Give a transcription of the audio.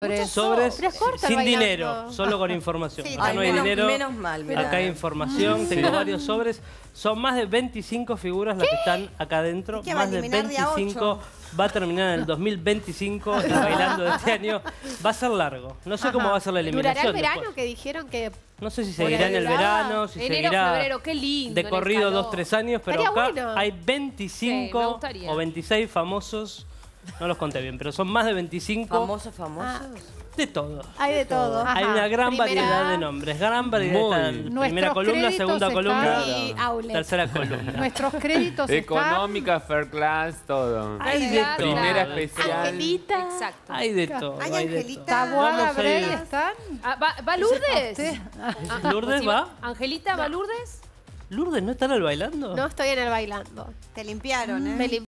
Muchos Sobres Pero es corta sin bailando. dinero, solo con información. Sí, Acá no hay menos, dinero, menos mal, mirá. acá hay información, Sí. tengo varios sobres. Son más de 25 figuras las que están acá adentro. ¿Qué va a Más de eliminar de a 25. ocho? Va a terminar en el 2025 el bailando de este año. Va a ser largo. No sé cómo va a ser la ¿Durará eliminación. el verano después. que dijeron que No sé si seguirá en el verano, si Enero, seguirá febrero, qué lindo. de corrido dos, tres años, pero Estaría acá bueno. hay Sí, me 25 gustaría. o 26 famosos. No los conté bien, pero son más de 25 Famosos, famosos. de todo. hay de todo? Hay una gran Primera variedad de nombres, gran variedad. Muy. Nuestros Primera columna, segunda columna, Y outlet. tercera columna. Nuestros créditos Económica, fair class, todo. Hay de Claro. todo. Primera Claro. especial. Angelita. Exacto. Hay de todo. Hay hay de Angelita. todo. Taboada, Vamos a Bray ir. están. Ah, ¿Va, va Lourdes? Ah, ¿Lourdes sí, va? ¿Angelita va Lourdes? ¿Lourdes no está en el bailando? No estoy en el bailando. Te limpiaron, ¿eh? Me lim-